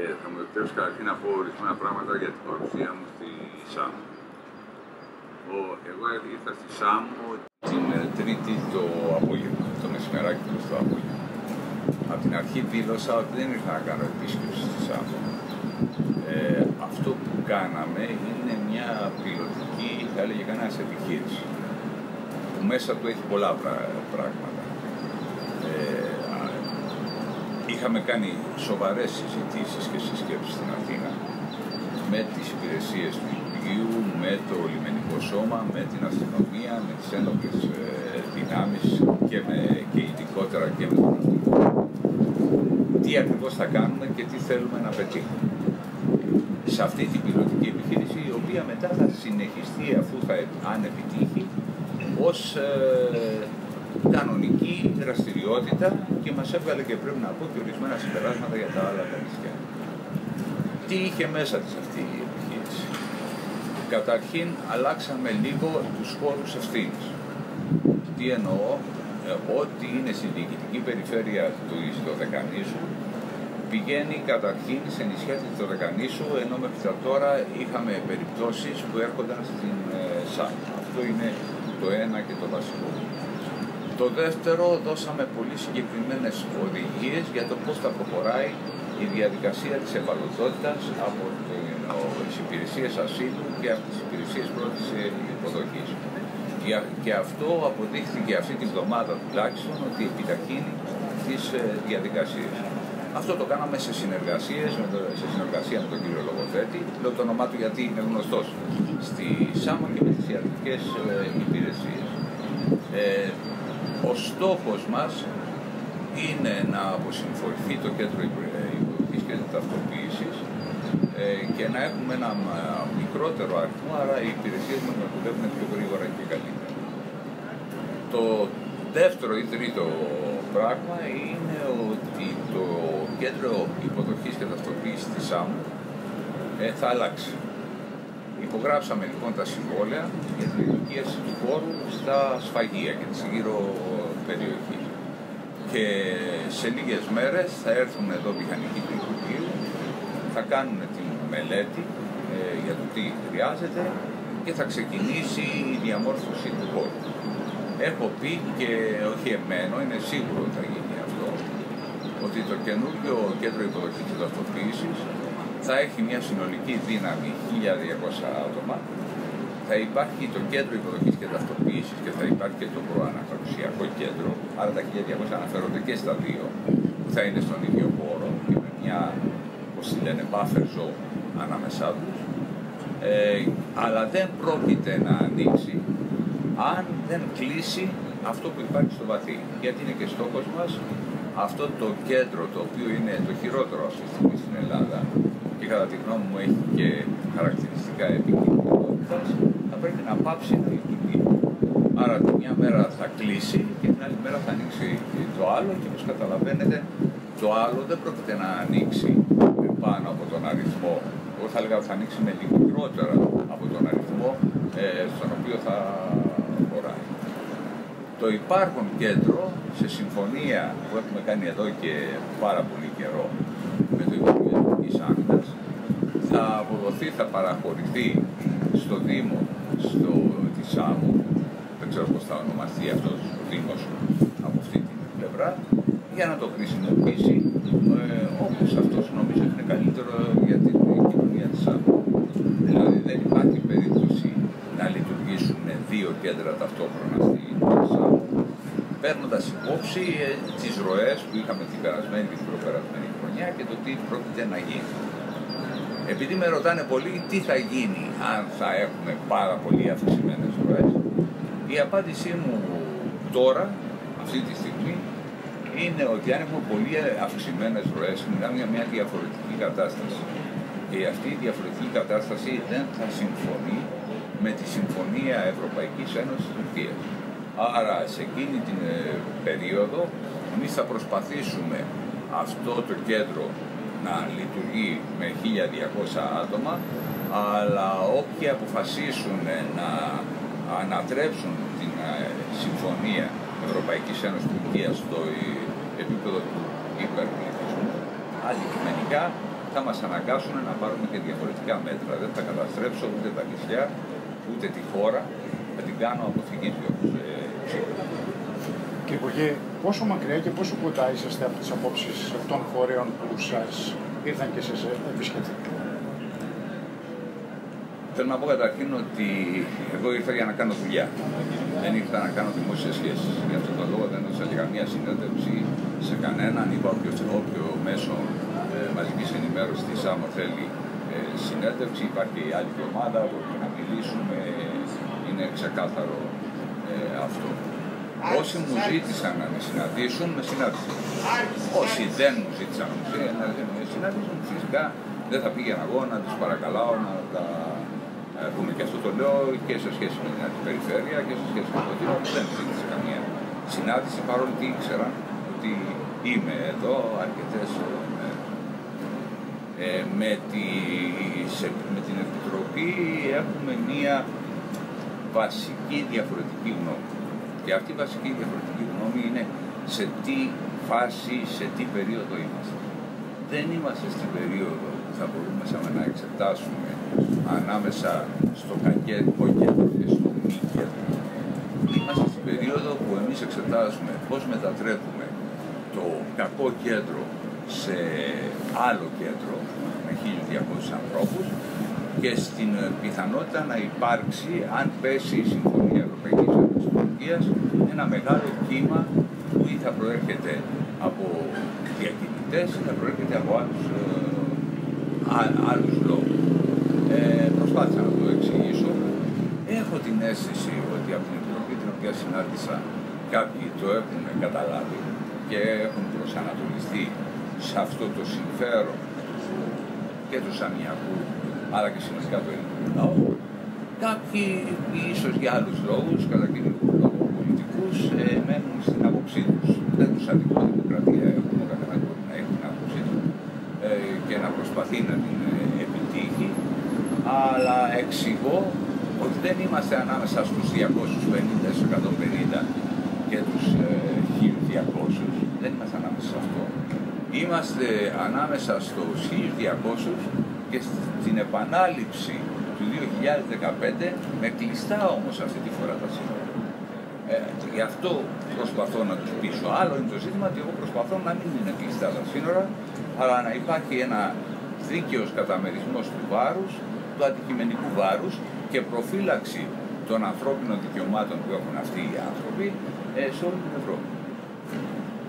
Ε, θα μου επιτρέψεις καταρχήν να πω ορισμένα πράγματα για την παρουσία μου στη ΣΑΜ. Ο, εγώ ήρθα στη ΣΑΜ την ε, Τρίτη το απόγευμα, το μεσημεράκι του το απόγευμα. Από την αρχή δήλωσα ότι δεν ήρθα να κάνω επίσκεψη στη ΣΑΜ. Ε, αυτό που κάναμε είναι μια πιλωτική, θα έλεγε κανένας επιχείρηση, που μέσα του έχει πολλά πράγματα. Ε, είχαμε κάνει σοβαρές συζητήσεις και συσκέψεις στην Αθήνα με τις υπηρεσίες του Υπουργείου, με το λιμενικό σώμα, με την αστυνομία, με τις ένοπλες ε, δυνάμεις και, με, και ειδικότερα και με τον αστυνομικό. Τι ακριβώς θα κάνουμε και τι θέλουμε να πετύχουμε. Σε αυτή την πιλωτική επιχείρηση, η οποία μετά θα συνεχιστεί αφού θα, αν επιτύχει, ως ε, κανονική δραστηριότητα και μας έβγαλε και πρέπει να πω και ορισμένα συμπεράσματα για τα άλλα τα νησιά. Τι είχε μέσα της αυτή η επιχείρηση. Καταρχήν αλλάξαμε λίγο τους χώρους ευθύνης. Τι εννοώ, ε, ό,τι είναι στην διοικητική περιφέρεια του Δωδεκανήσου πηγαίνει καταρχήν σε νησιά της Δωδεκανήσου ενώ μέχρι τώρα είχαμε περιπτώσεις που έρχονταν στην ε, ΣΑΠ. Αυτό είναι το ένα και το βασικό. Το δεύτερο, δώσαμε πολύ συγκεκριμένες οδηγίες για το πώς θα προχωράει η διαδικασία της ευαλωτότητας από τις υπηρεσίες ασύλου και από τις υπηρεσίες πρώτης υποδοχής. Και αυτό αποδείχθηκε αυτή τη βδομάδα τουλάχιστον ότι επιταχύνει τις ε, διαδικασίες. Αυτό το κάναμε σε, συνεργασίες, σε συνεργασία με τον κύριο Λογοθέτη, λέω το όνομά του γιατί είναι γνωστός, στη ΣΑΜΑ και με τις ιατρικές ε, υπηρεσίες. Ε, ο στόχος μας είναι να αποσυμφορηθεί το κέντρο υποδοχής και ταυτοποίησης ε, και να έχουμε ένα μικρότερο αριθμό, άρα οι υπηρεσίες μας να δουλεύουν πιο γρήγορα και καλύτερα. Το δεύτερο ή τρίτο πράγμα είναι ότι το κέντρο υποδοχής και ταυτοποίησης της ΣΑΜ ε, θα αλλάξει. Υπογράψαμε λοιπόν τα συμβόλαια για την λειτουργία του χώρου στα σφαγεία και τη γύρω περιοχή. Και σε λίγες μέρες θα έρθουν εδώ μηχανικοί του Υπουργείου, θα κάνουν τη μελέτη ε, για το τι χρειάζεται και θα ξεκινήσει η διαμόρφωση του χώρου. Έχω πει και όχι εμένο, είναι σίγουρο ότι θα γίνει αυτό, ότι το καινούργιο κέντρο υποδοχής και ταυτοποίησης θα έχει μια συνολική δύναμη 1.200 άτομα, θα υπάρχει το κέντρο υποδοχής και ταυτοποίησης και θα υπάρχει και το προαναπαρουσιακό κέντρο, άρα τα 1.200 αναφέρονται και στα δύο, που θα είναι στον ίδιο χώρο και με μια, όπως λένε, buffer zone ανάμεσά τους, ε, αλλά δεν πρόκειται να ανοίξει αν δεν κλείσει αυτό που υπάρχει στο βαθύ. Γιατί είναι και στόχος μας αυτό το κέντρο το οποίο είναι το χειρότερο αυτή τη στιγμή στην Ελλάδα και κατά τη γνώμη μου έχει και χαρακτηριστικά επικίνδυνοτητας, θα πρέπει να πάψει να λειτουργεί. Άρα τη μια μέρα θα κλείσει και την άλλη μέρα θα ανοίξει το άλλο και όπως καταλαβαίνετε το άλλο δεν πρόκειται να ανοίξει πάνω από τον αριθμό. Εγώ θα έλεγα ότι θα ανοίξει με λιγότερα από τον αριθμό ε, στον οποίο θα χωράει. Το υπάρχον κέντρο σε συμφωνία που έχουμε κάνει εδώ και πάρα πολύ καιρό με το Υπουργείο της Άμυνας θα αποδοθεί, θα παραχωρηθεί στο Δήμο στο, της Άμμου, δεν ξέρω πώς θα ονομαστεί αυτός ο Δήμος από αυτή την πλευρά, για να το χρησιμοποιήσει ε, όπως αυτός νομίζω είναι καλύτερο για την κοινωνία της Άμμου. Δηλαδή δεν υπάρχει περίπτωση να λειτουργήσουν δύο κέντρα ταυτόχρονα στην Άμμου, παίρνοντας υπόψη ε, τις ροές που είχαμε την περασμένη και την προπερασμένη χρονιά και το τι πρόκειται να γίνει. Επειδή με ρωτάνε πολύ τι θα γίνει αν θα έχουμε πάρα πολύ αυξημένες ροές, η απάντησή μου τώρα, αυτή τη στιγμή, είναι ότι αν έχουμε πολύ αυξημένες ροές, μιλάμε για μια διαφορετική κατάσταση. Και αυτή η διαφορετική κατάσταση δεν θα συμφωνεί με τη Συμφωνία Ευρωπαϊκής Ένωσης Τουρκίας. Άρα σε εκείνη την ε, περίοδο εμείς θα προσπαθήσουμε αυτό το κέντρο να λειτουργεί με 1200 άτομα αλλά όποιοι αποφασίσουν να ανατρέψουν την ε, Συμφωνία Ευρωπαϊκής Ένωσης Τουρκίας στο επίπεδο του υπερπληθυσμού αντικειμενικά θα θα μας αναγκάσουν να πάρουμε και διαφορετικά μέτρα. Δεν θα καταστρέψω ούτε τα νησιά, ούτε τη χώρα. Θα την κάνω αποθηκή ε, Κύριε Υπουργέ, πόσο μακριά και πόσο κοντά είσαστε από τις απόψεις των φορέων που σας ήρθαν και σας επισκεφθήκαν. Θέλω να πω καταρχήν ότι εγώ ήρθα για να κάνω δουλειά. Δεν ήρθα να κάνω δημόσια σχέσεις. Γι' αυτό το λόγο δεν έδωσα και καμία συνέντευξη σε κανέναν. Είπα όποιος, όποιο μέσο ε, μαζικής ενημέρωσης τη ΣΑΜΟ θέλει ε, συνέντευξη. Υπάρχει άλλη ομάδα που να μιλήσουμε. Είναι ξεκάθαρο ε, αυτό. Όσοι μου ζήτησαν να με συναντήσουν, με συνάντησαν. Όσοι δεν μου ζήτησαν να με συναντήσουν, φυσικά δεν θα πήγαινα εγώ να τους παρακαλάω να τα πούμε. Και αυτό το λέω και σε σχέση με την αντιπεριφέρεια και σε σχέση με το Δήμο που δεν ζήτησε καμία συνάντηση παρόλο που ήξερα ότι είμαι εδώ αρκετές ε, με, τη, με την Επιτροπή έχουμε μία βασική διαφορετική γνώμη. Και αυτή η βασική διαφορετική γνώμη είναι σε τι φάση, σε τι περίοδο είμαστε. Δεν είμαστε στην περίοδο που θα μπορούμε να εξετάσουμε ανάμεσα στο κακέτικο κέντρο και στο μη κέντρο. Είμαστε στην περίοδο που εμείς εξετάζουμε πώς μετατρέπουμε το κακό κέντρο σε άλλο κέντρο με 1.200 ανθρώπους και στην πιθανότητα να υπάρξει, αν πέσει η Συμφωνία Ευρωπαϊκής Τουρκίας, ένα μεγάλο κύμα που ή θα προέρχεται από διακινητές ή θα προέρχεται από άλλους, ε, άλλους λόγους. Ε, προσπάθησα να το εξηγήσω. Έχω την αίσθηση ότι από την Επιτροπή την οποία συνάντησα κάποιοι το έχουν καταλάβει και έχουν προσανατολιστεί σε αυτό το συμφέρον και του Σαμιακού αλλά και συνολικά του ελληνικού λαού. Κάποιοι ίσως για άλλους λόγους, κατά κύριο λόγο πολιτικού, ε, μένουν στην άποψή τους. Δεν τους αδικώ δημοκρατία έχουν, ο καθένα μπορεί να έχει την άποψή τους ε, και να προσπαθεί να την ε, επιτύχει. Αλλά εξηγώ ότι δεν είμαστε ανάμεσα στους 250, στους 150 και τους 1200. Δεν είμαστε ανάμεσα σε αυτό. Είμαστε ανάμεσα στους 1200 και στην επανάληψη του 2015 με κλειστά όμως αυτή τη φορά τα σύνορα. Ε, γι' αυτό προσπαθώ να τους πείσω. Άλλο είναι το ζήτημα ότι εγώ προσπαθώ να μην είναι κλειστά τα σύνορα, αλλά να υπάρχει ένα δίκαιος καταμερισμός του βάρους, του αντικειμενικού βάρους και προφύλαξη των ανθρώπινων δικαιωμάτων που έχουν αυτοί οι άνθρωποι ε, σε όλη την Ευρώπη.